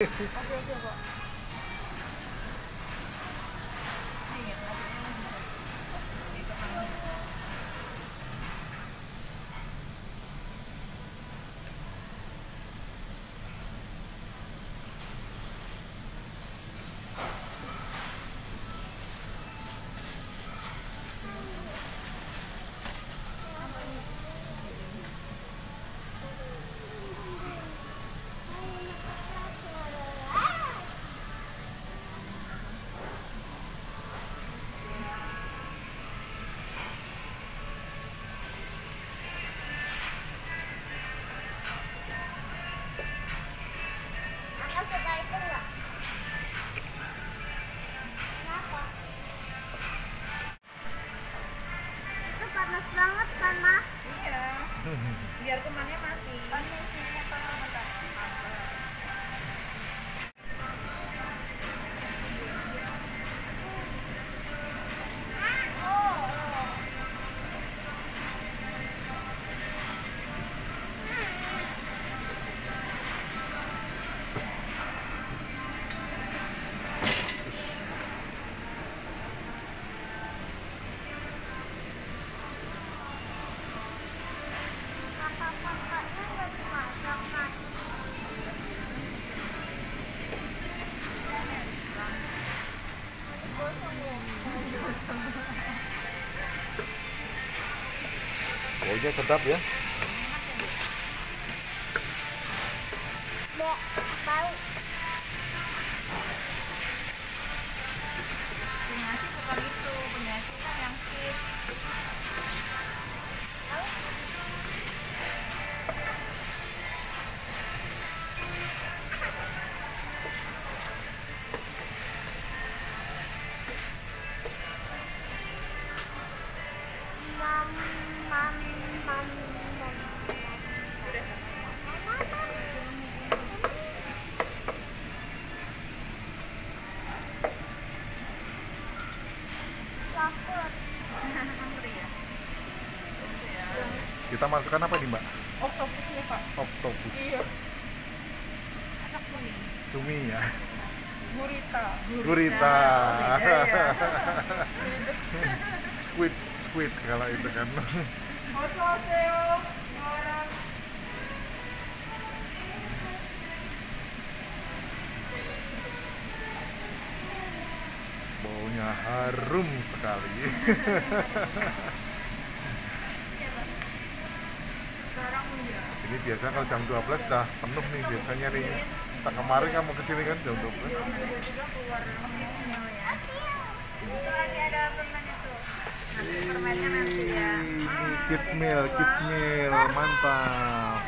Oke oke panas banget kan, Mas? Iya. Biar kumannya mati. Panas Baunya sedap ya. Bau. Punya sih suka. Punya sih kan yang mam, Kita masukkan apa nih mbak? Oktopusnya pak. Octopus. Iya. Enak kuning. Cumi ya. Gurita. Gurita. Iya, iya. Squid, squid kalau itu kan. Baunya harum sekali. Sekarang. Ini biasanya kalau jam 12 dah penuh nih biasanya nih. Tak kemarin kamu ke sini kan jam 12. juga keluar lemaknya ya. Itu lagi ada permennya. Nanti ya. Kids meal, kids meal, mantap.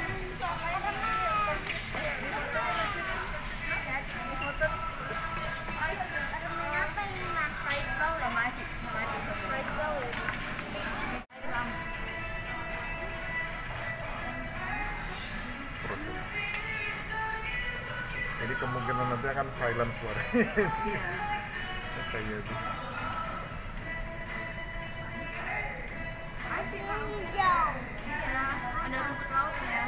Ini kemungkinan nanti akan silent suara. Kayaknya itu. Ada rumput lautnya.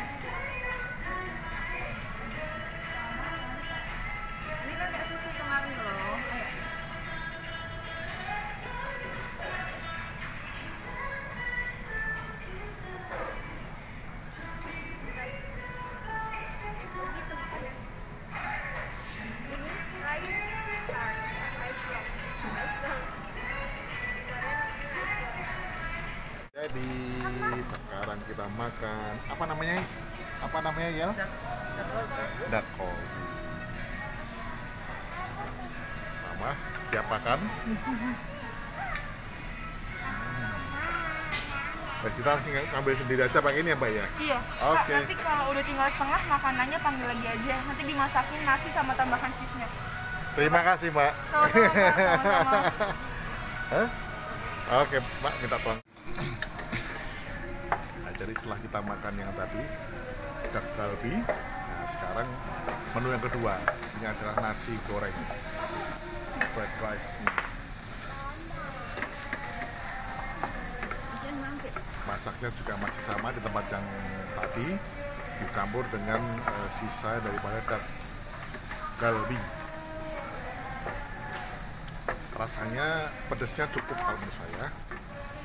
Kita makan apa namanya? Apa namanya ya? Dakol. Mama siap makan? Nah, kita harus ng- ngambil sendiri aja pakai ini ya Mbak ya? Iya. Oke. Kak, nanti kalau udah tinggal setengah makanannya panggil lagi aja. Nanti dimasakin nasi sama tambahan cheese-nya. Terima kasih Mbak. Sama-sama? Oke, Mbak minta tolong. Nah, jadi setelah kita makan yang tadi, dak galbi, nah sekarang menu yang kedua, ini adalah nasi goreng, fried rice. Masaknya juga masih sama di tempat yang tadi, dicampur dengan eh, sisa daripada dak galbi. Rasanya pedasnya cukup kalau menurut saya.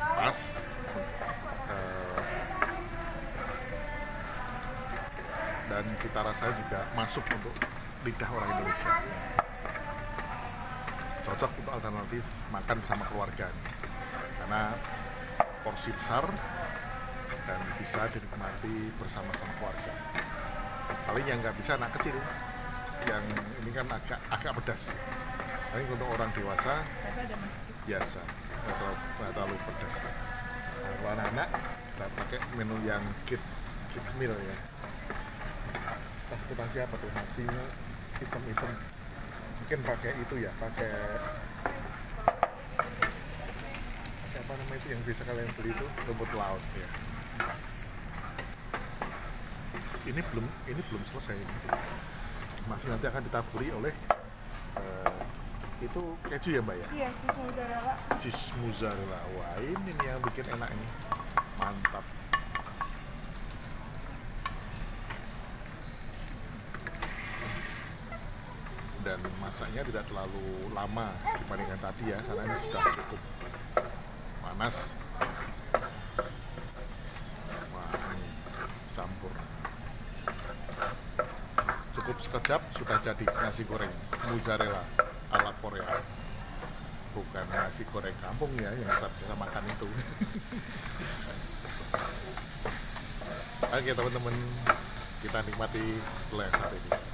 Pas dan cita rasanya juga masuk untuk lidah orang Indonesia. Cocok untuk alternatif makan sama keluarga karena porsi besar dan bisa dinikmati bersama-sama keluarga. Paling yang nggak bisa anak kecil. Yang ini kan agak agak pedas. Tapi untuk orang dewasa biasa. Nggak terlalu, nggak terlalu pedas. Nah, kalau anak-anak kita pakai menu yang kid kid meal ya itu nasi apa tuh? Nasinya hitam-hitam. Mungkin pakai itu ya pakai pakai apa namanya itu yang bisa kalian beli itu? Rumput laut ya. Ini belum ini belum selesai ini. Masih nanti akan ditaburi oleh eh, itu keju ya mbak ya? Iya, cheese mozzarella. cheese mozzarella. Wah ini nih yang bikin enak ini. Mantap dan masaknya tidak terlalu lama dibandingkan tadi ya karena ini sudah cukup panas. Wah ini campur. Cukup sekejap sudah jadi nasi goreng mozzarella ala Korea. Bukan nasi goreng kampung ya yang saya bisa makan itu. Oke teman-teman kita nikmati setelah satu ini